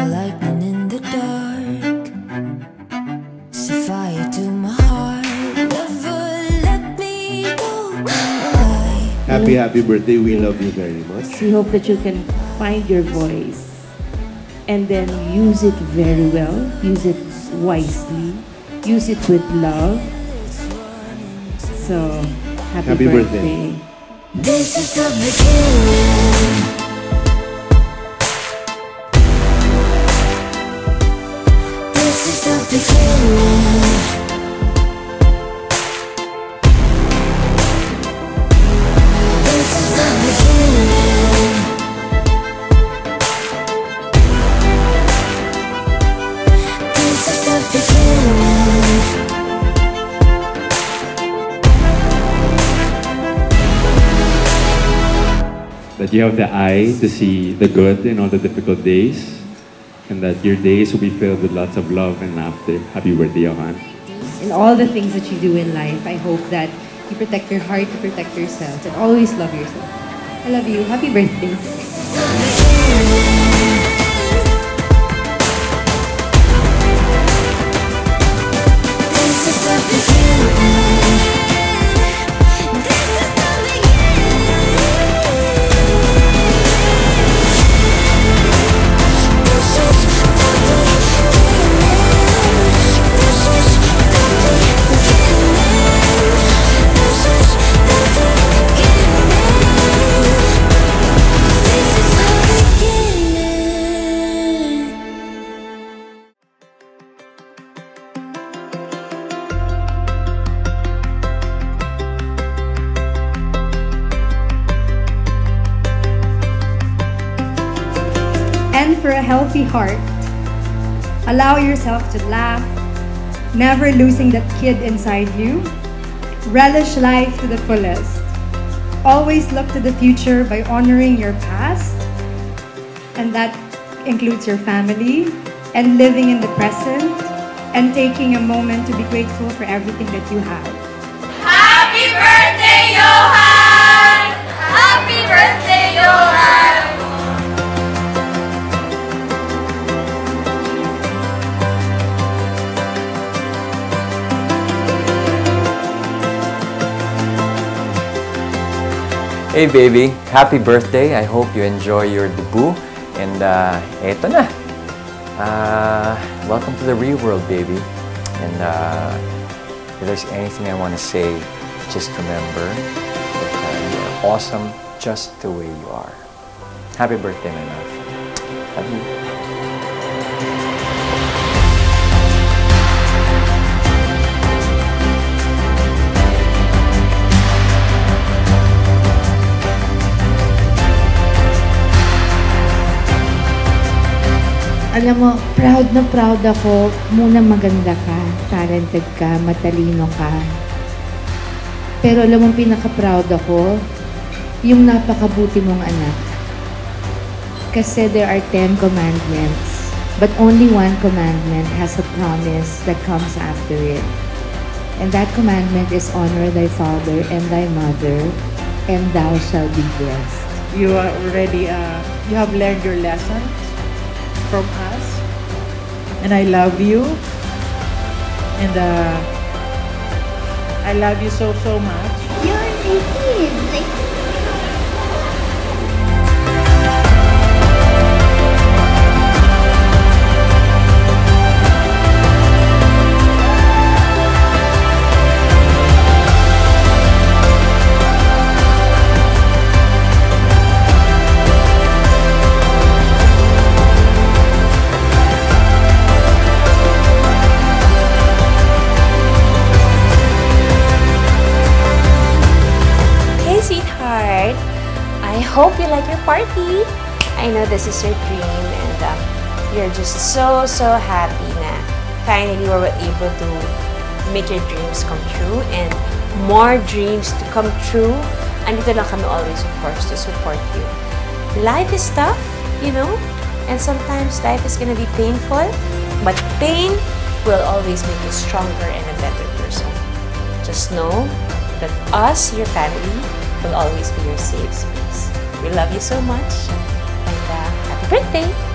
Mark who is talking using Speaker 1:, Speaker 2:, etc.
Speaker 1: in the dark to my heart let me go Happy, happy birthday. We love you very much.
Speaker 2: We hope that you can find your voice and then use it very well, use it wisely, use it with love. So, happy,
Speaker 1: happy birthday.
Speaker 2: birthday.
Speaker 3: This is the beginning. The
Speaker 4: that you have the eye to see the good in all the difficult days, and that your days will be filled with lots of love and laughter. Happy birthday, Yohan.
Speaker 5: in all the things that you do in life, I hope that you protect your heart, you protect yourself, and always love yourself. I love you. Happy birthday. For a healthy heart, allow yourself to laugh, never losing that kid inside you. Relish life to the fullest. Always look to the future by honoring your past, and that includes your family, and living in the present, and taking a moment to be grateful for everything that you have.
Speaker 6: Hey baby, happy birthday. I hope you enjoy your debut. And uh, eto na. Uh, welcome to the real world, baby. And uh, if there's anything I want to say, just remember that uh, you are awesome just the way you are. Happy birthday, my love. Love you.
Speaker 2: Alam mo, proud na proud ako. Muna maganda ka, talented ka, matalino ka. Pero alam mo, pinaka-proud ako, yung napakabuti mong anak. Kasi there are ten commandments, but only one commandment has a promise that comes after it. And that commandment is honor thy father and thy mother, and thou shalt be blessed.
Speaker 7: you are already uh, you have learned your lessons from us. And i love you. And uh, i love you so so much.
Speaker 3: You're
Speaker 8: hope you like your party. I know this is your dream and um, you're just so, so happy na finally we were able to make your dreams come true and more dreams to come true. Andito lang kami always, of course, to support you. Life is tough, you know, and sometimes life is gonna be painful, but pain will always make you stronger and a better person. Just know that us, your family, will always be your safe space. We love you so much. And uh, happy birthday!